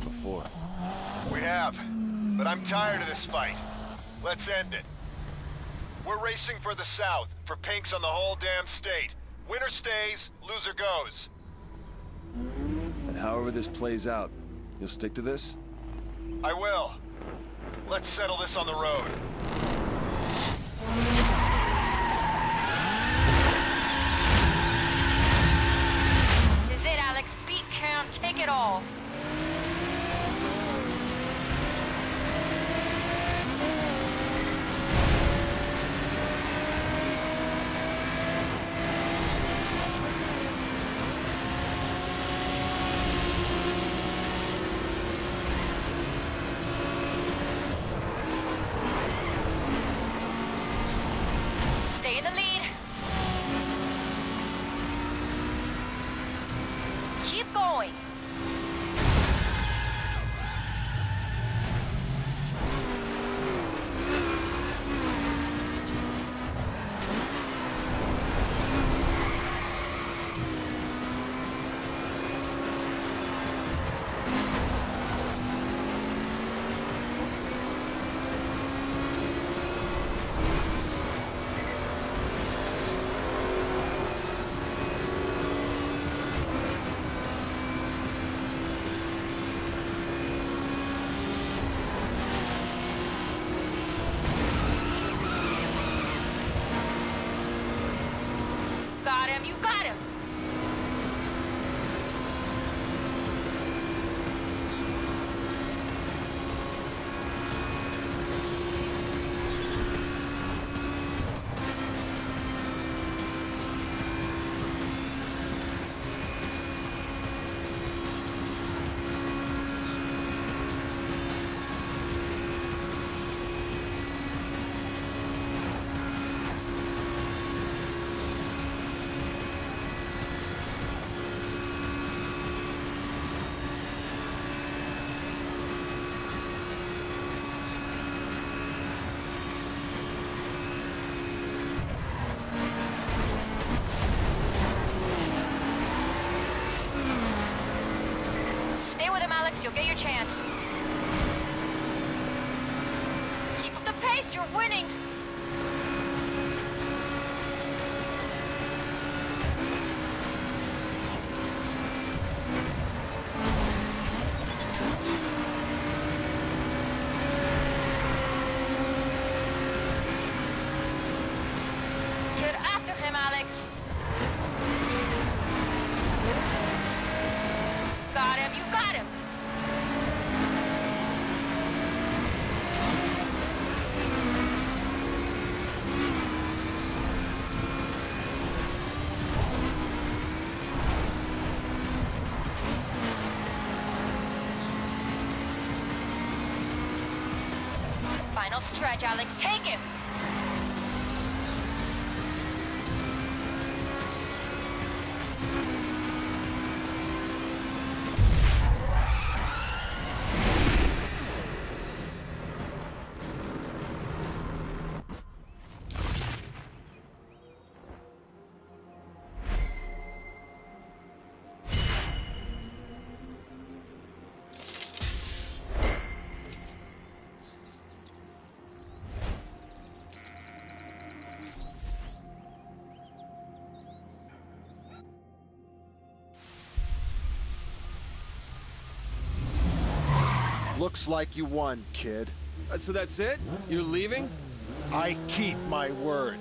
here before. We have, but I'm tired of this fight. Let's end it. We're racing for the south, for pinks on the whole damn state. Winner stays, loser goes. And however this plays out, you'll stick to this? I will. Let's settle this on the road. You'll get your chance. Keep up the pace. You're winning. Final stretch, Alex. Take him. Looks like you won, kid. Uh, so that's it? You're leaving? I keep my word.